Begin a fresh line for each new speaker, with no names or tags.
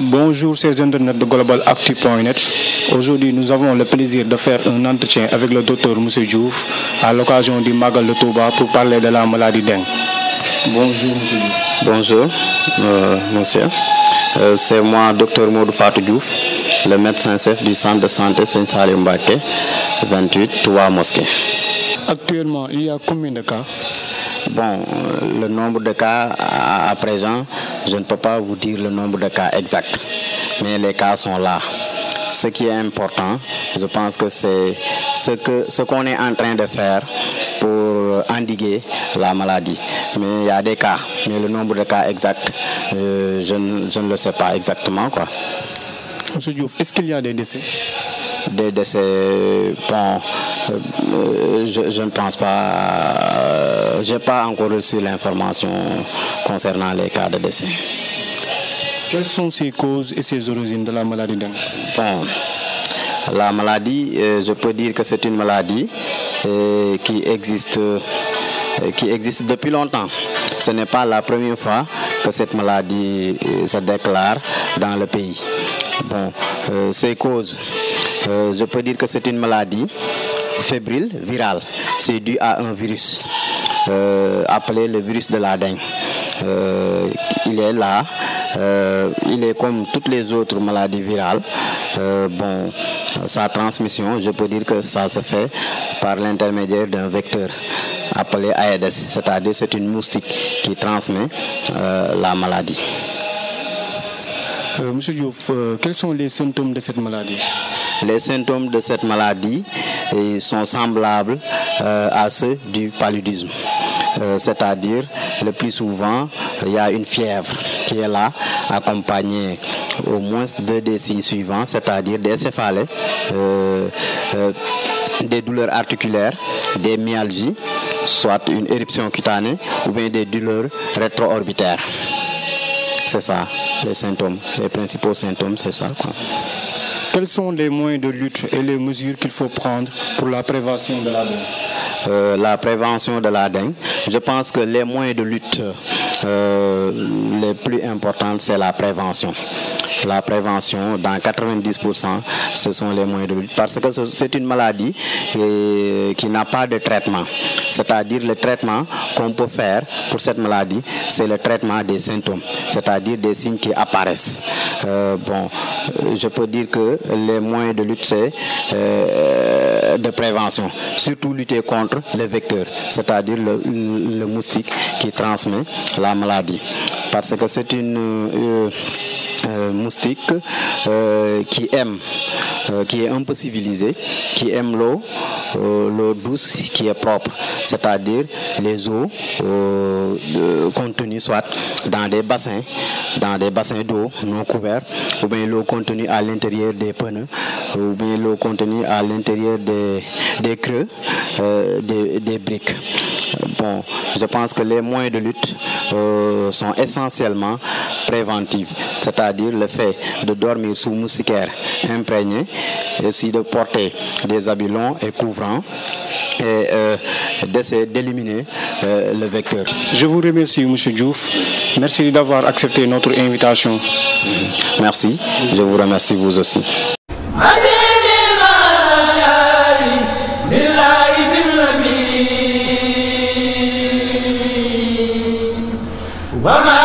Bonjour c'est internautes de Global GlobalActu.net. Aujourd'hui, nous avons le plaisir de faire un entretien avec le docteur Moussé Diouf à l'occasion du Magal de pour parler de la maladie dengue. Bonjour Monsieur Diouf.
Bonjour euh, Monsieur. Euh, c'est moi, docteur Maud Fatou Diouf, le médecin chef du centre de santé Saint-Salim 28, 3 mosquées.
Actuellement, il y a combien de cas?
Bon, euh, le nombre de cas à, présent, je ne peux pas vous dire le nombre de cas exact, mais les cas sont là. Ce qui est important, je pense que c'est ce qu'on est en train de faire pour endiguer la maladie. Mais il y a des cas, mais le nombre de cas exact, euh, je, ne- je ne le sais pas exactement quoi.
Monsieur Diouf, est-ce qu'il y a des décès?
Des décès, bon, je, je ne pense pas. euh, J'ai pas encore reçu l'information concernant les cas de décès.
Quelles sont ces causes et ces origines de la maladie dengue
Bon, la maladie, euh, je peux dire que c'est une maladie euh, qui existe, qui existe depuis longtemps. Ce n'est pas la première fois que cette maladie se déclare dans le pays. Bon, ces causes, euh, je peux dire que c'est une maladie fébrile, virale. C'est dû à un virus euh, appelé le virus de la dengue. Euh, il est là, il est comme toutes les autres maladies virales. Bon, sa transmission, je peux dire que ça se fait par l'intermédiaire d'un vecteur appelé Aedes, c'est-à-dire c'est une moustique qui transmet la maladie.
Euh, Monsieur Diouf, euh, quels sont les symptômes de cette maladie?
Les symptômes de cette maladie sont semblables euh, à ceux du paludisme. C'est-à-dire, le plus souvent, il y a une fièvre qui est là, accompagnée au moins de des signes suivants, c'est-à-dire des céphalées, des douleurs articulaires, des myalgies, soit une éruption cutanée ou bien des douleurs rétro-orbitaires. C'est ça, les symptômes, les principaux symptômes, c'est ça. Quoi.
Quels sont les moyens de lutte et les mesures qu'il faut prendre pour la prévention de la dengue?
Euh, la prévention de la dengue. Je pense que les moyens de lutte euh, les plus importants, c'est la prévention. La prévention, dans 90%, ce sont les moyens de lutte parce que ce- c'est une maladie euh, qui n'a pas de traitement. C'est-à-dire le traitement qu'on peut faire pour cette maladie, c'est le traitement des symptômes, c'est-à-dire des signes qui apparaissent. Euh, bon, euh, je peux dire que les moyens de lutte, c'est euh, de prévention, surtout lutter contre les vecteurs, c'est-à-dire le, moustique qui transmet la maladie. Parce que c'est une moustique euh, qui aime, euh, qui est un peu civilisée, qui aime l'eau, euh, l'eau douce qui est propre, c'est-à-dire les eaux euh, contenues soit dans des bassins, dans des bassins d'eau non couverts, ou bien l'eau contenue à l'intérieur des pneus, ou bien l'eau contenue à l'intérieur des, creux, euh, des briques. Bon, je pense que les moyens de lutte euh, sont essentiellement préventifs, c'est-à-dire le fait de dormir sous moustiquaire imprégné, et aussi de porter des habits longs et couvrants et euh, d'essayer d'éliminer euh, le vecteur.
Je vous remercie, Monsieur Diouf. Merci d'avoir accepté notre invitation.
Merci, je vous remercie vous aussi.
وما